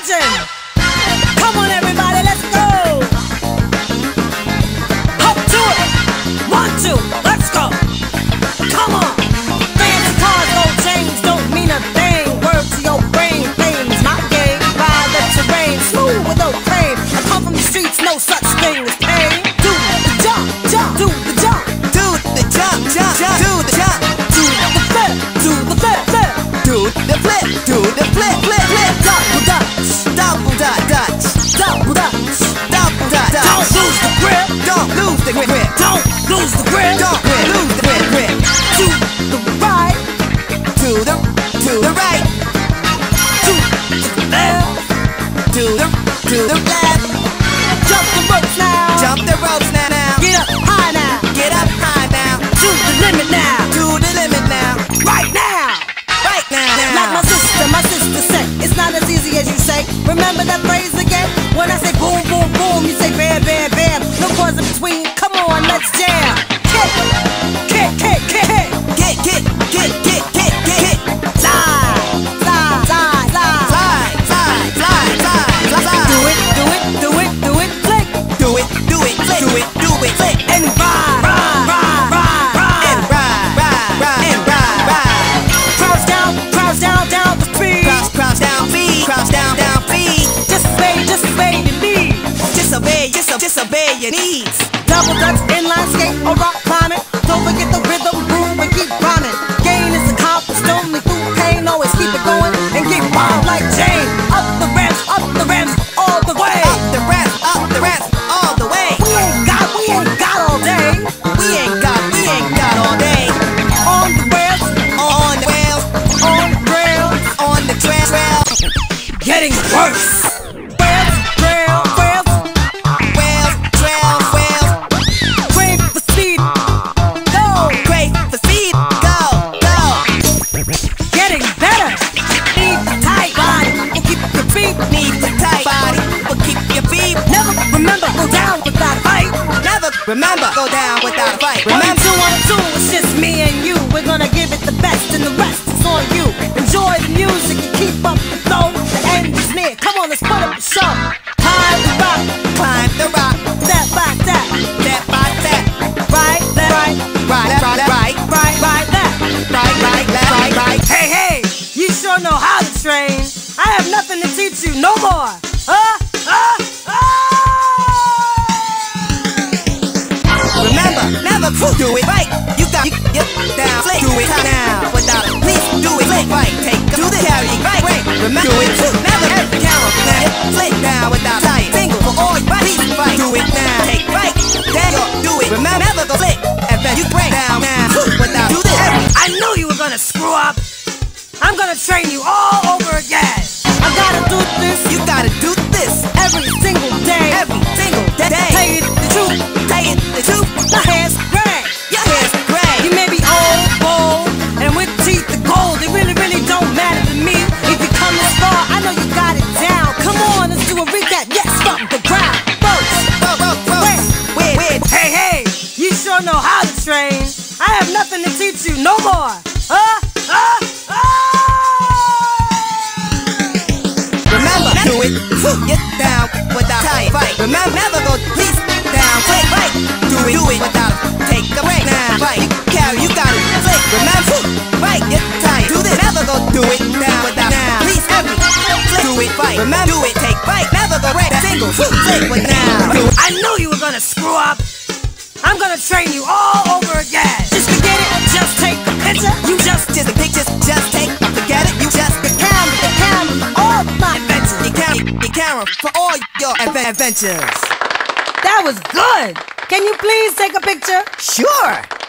legend. Come on, everybody, let's go. Up to it. One, two, let's go. Come on. Fancy cars, gold chains don't mean a thing. Word to your brain, fame's my game. Ride the terrain, smooth with no pain. I come from the streets, no such the grip. Don't lose the grip. Don't lose the grip. To the right, To the, to the right. to the left. To the, to the left. Jump the ropes now. Jump the ropes now, now. Get up high now. Get up high now. To the limit now. To the limit now. Right now. Right now. Like my sister, my sister said, it's not as easy as you say. Remember that phrase again? When I say boom, boom, boom, you say bam, bam, bam. No pause in between. Let's jam. Kick, kick, kick, kick. Slide. Do it, do it, do it, do it. Do it, do it. Do it, do it. And ride, ride, ride, ride, And ride. ride, ride, and ride, ride. Down, down, down the speed. Down, down, down. Disobey, dis- disobey your needs. Double dutch, inline skate, or rock climbing. Don't forget the remember go down without a fight. One, Remember, two, one, two, it's just me and you. We're gonna give it the best, and the rest is on you. Enjoy the music and keep up the flow. The end is near. Come on, let's put up a show. High the rock, climb the rock, step by step. step by step. Right, left, right, Right, left, right, right, right, right, left. right, right, left, right, right. Hey, hey, you sure know how to train. I have nothing to teach you no more. I'm gonna train you all over again. I gotta do this You gotta do this every single day. every single Tell day. you the truth, Tell you the truth. my hair's gray. Your hair's gray. You may be old, bold, and with teeth of gold. It really, really don't matter to me. If you come this far, I know you got it down. Come on, let's do a recap. Yes, from the weird. hey, hey, you sure know how to train. I have nothing to teach you no more. Tight fight. Remember, never go please down, click right. Do it, do it without take a break. Now, right. Carry, you got it. Flick. Remember, right. Get tight. Do this. Never go do it down without now. Please every flick. Do it right. Remember, do it. Take right. Never go break. Single flick with now. I knew you were gonna screw up. I'm gonna train you all over again. Just forget it. Just take a picture. You just Just the pictures, just take. Forget it. You just your for all your adve- adventures. That was good. Can you please take a picture? Sure.